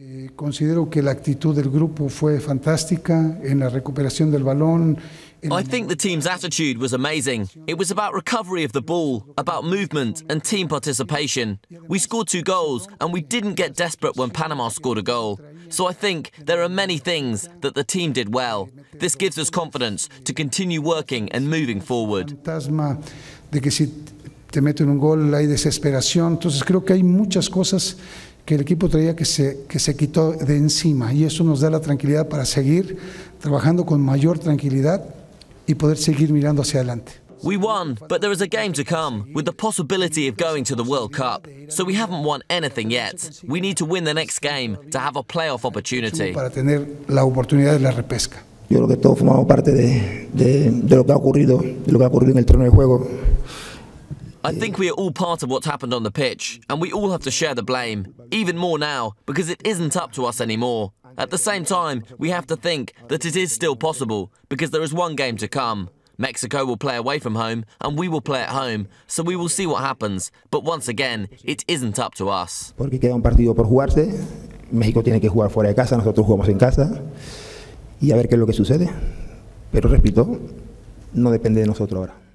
Eh, considero que la actitud del grupo fue fantástica en la recuperación del balón. I think the team's attitude was amazing. It was about recovery of the ball, about movement and team participation. We scored two goals and we didn't get desperate when Panama scored a goal. So I think there are many things that the team did well. This gives us confidence to continue working and moving forward. Fantasma de que si te meten un gol hay desesperación. Entonces creo que hay muchas cosas que el equipo traía que se, que se quitó de encima y eso nos da la tranquilidad para seguir trabajando con mayor tranquilidad y poder seguir mirando hacia adelante. We won, but there is a game to come, with the possibility of going to the World Cup. So we haven't won anything yet. We need to win the next game to have a playoff opportunity. Para tener la oportunidad de la repesca. Yo creo que todos formamos parte de, de, de lo que ha ocurrido, de lo que ha ocurrido en el terreno de juego. I think we are all part of what's happened on the pitch, and we all have to share the blame, even more now, because it isn't up to us anymore. At the same time, we have to think that it is still possible, because there is one game to come. Mexico will play away from home, and we will play at home, so we will see what happens. But once again, it isn't up to us. Porque queda un partido por jugarse. México tiene que jugar fuera de casa, nosotros jugamos en casa. Y a ver qué es lo que sucede. Pero repito, no depende de nosotros ahora.